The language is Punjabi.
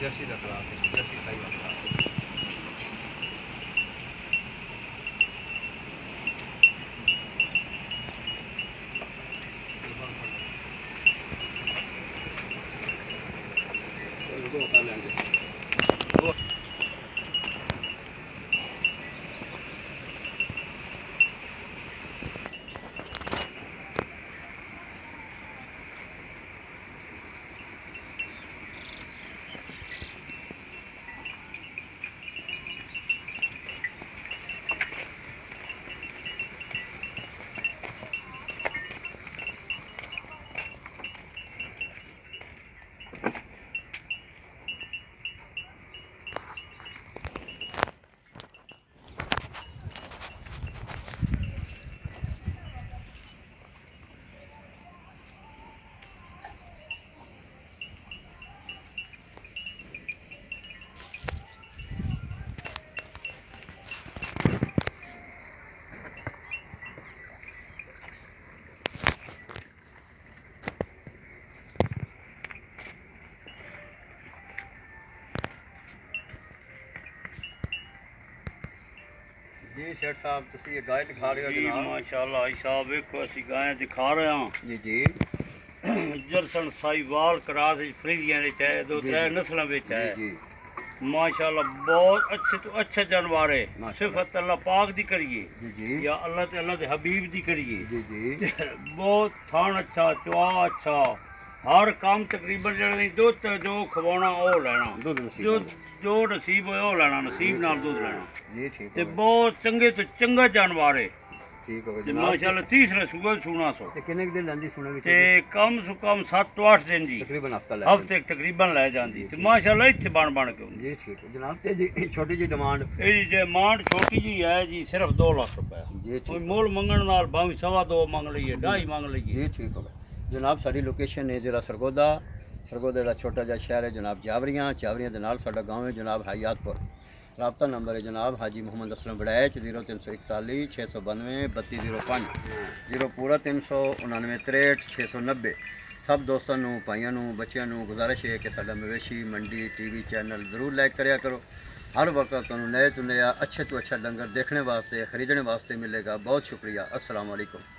女子だから女子会だから。我ん两个。ਜੀ ਸੇਠ ਸਾਹਿਬ ਤੁਸੀਂ ਇਹ ਗਾਇ ਦਿਖਾ ਰਹੇ ਹੋ ਜੀ ਜਨਾਬ ਮਾਸ਼ਾਅੱਲਾ ਭਾਈ ਸਾਹਿਬ ਵੇਖੋ ਅਸੀਂ ਗਾਂ ਦਿਖਾ ਰਹੇ ਹਾਂ ਜੀ ਜੀ ਜਰਸਨ ਸਾਈਵਾਲ ਕਰਾਸ ਵਿੱਚ ਫਰੀਦੀਆਂ ਵਿੱਚ ਹੈ ਦੋ ਜੀ, ਤਰੇ ਜੀ। ਨਸਲਾਂ ਵਿੱਚ ਹੈ ਜੀ ਮਾਸ਼ਾਅੱਲਾ ਬਹੁਤ ਅੱਛੇ ਤੋਂ ਅੱਛਾ ਜਾਨਵਰ ਹੈ ਮਾਸ਼ਾਅੱਲਾ। ਸਿਫਤ ਅੱਲਾਹ ਪਾਕ ਦੀ ਕਰੀਏ ਜੀ ਜੀ ਜਾਂ ਅੱਲਾਹ ਤੇ ਅੱਲਾਹ ਦੇ ਹਬੀਬ ਦੀ ਕਰੀਏ ਜੀ ਜੀ ਹਰ ਕੰਮ ਤਕਰੀਬਨ ਜਿਹੜਾ ਨਹੀਂ ਦੁੱਧ ਜੋ ਖਵਾਉਣਾ ਉਹ ਲੈਣਾ। ਦੁੱਧ ਨਸੀਬ ਜੋ। ਜੋ ਨਸੀਬ ਹੋਇਆ ਉਹ ਲੈਣਾ ਨਸੀਬ ਨਾਲ ਦੁੱਧ ਲੈਣਾ। ਜੀ ਠੀਕ ਤੇ ਬਹੁਤ ਚੰਗੇ ਤੋਂ ਚੰਗਾ ਜਾਨਵਰ ਹੈ ਠੀਕ ਹੋ ਜਨਾਬ ਮਾਸ਼ਾਅੱਲਾ ਤੀਸਰੇ ਸੂਬੇ ਸੁਣਾ ਸੋ। ਤੇ ਕਿੰਨੇ ਦਿਨ ਲੈਂਦੀ ਸੁਣਾ ਵਿੱਚ? ਤੇ ਕਮ ਸੋ ਕਮ 7 ਤੋਂ 8 ਦਿਨ ਜੀ। ਤਕਰੀਬਨ ਹਫਤਾ ਲੈ ਹਫ਼ਤੇ ਤਕਰੀਬਨ ਲੈ ਜਾਂਦੀ। ਤੇ ਮਾਸ਼ਾਅੱਲਾ ਇੱਥੇ ਬਣ ਬਣ ਕੇ ਜੀ ਠੀਕ। ਹੈ ਜਨਾਬ ਤੇ ਜੀ ਛੋਟੀ ਜੀ ਡਿਮਾਂਡ। ਇਹਦੀ ਜੇ ਮਾਂਡ ਛੋਟੀ ਜੀ ਹੈ ਜੀ ਸਿਰਫ 2 ਲੱਖ ਰੁਪਏ। ਜੀ ਕੋਈ ਠੀਕ ਮੁੱਲ ਮੰਗਣ ਨਾਲ ਭਾਵੇਂ ਸਵਾ ਦੋ ਮੰਗ ਲਈਏ ਢਾਈ ਮੰਗ ਲਈਏ। ਜੀ ਠੀਕ ਹੋ ਗਿਆ। ਜਨਾਬ, ਸਾਡੀ ਲੋਕੇਸ਼ਨ ਹੈ ਜ਼ਿਲ੍ਹਾ ਸਰਗੋਦਾ। ਸਰਗੋਦਾ ਦਾ ਛੋਟਾ ਜਿਹਾ ਸ਼ਹਿਰ ਹੈ ਜਨਾਬ ਜਾਵਰੀਆਂ। ਜਾਵਰੀਆਂ ਦੇ ਨਾਲ ਸਾਡਾ ਗਾਂਵ ਹੈ ਜਨਾਬ ਹਯਾਤਪੁਰ। ਰਾਬਤਾ ਨੰਬਰ ਹੈ ਜਨਾਬ ਹਾਜੀ ਮੁਹੰਮਦ ਅਸਲਮ ਬੜੈਚ 0341 692 3205 ਜ਼ੀਰੋ ਪੂਰਾ 399 690 ਸਭ ਦੋਸਤਾਂ ਨੂੰ, ਭਾਈਆਂ ਨੂੰ, ਬੱਚਿਆਂ ਨੂੰ ਗੁਜ਼ਾਰਿਸ਼ ਹੈ ਕਿ ਸਾਡਾ ਮਵੇਸ਼ੀ ਮੰਡੀ ਟੀਵੀ ਚੈਨਲ ਜ਼ਰੂਰ ਲਾਈਕ ਕਰਿਆ ਕਰੋ। ਹਰ ਵਕਤ ਤੁਹਾਨੂੰ ਨਏ ਤੋਂ ਨया ਅੱਛੇ ਤੋਂ ਅੱਛਾ ਡੰਗਰ ਦੇਖਣ ਵਾਸਤੇ, ਖਰੀਦਣ ਵਾਸਤੇ ਮਿਲੇਗਾ। ਬਹੁਤ ਸ਼ੁਕਰੀਆ। ਅਸਲਾਮ ਵਾਲੇਕੁਮ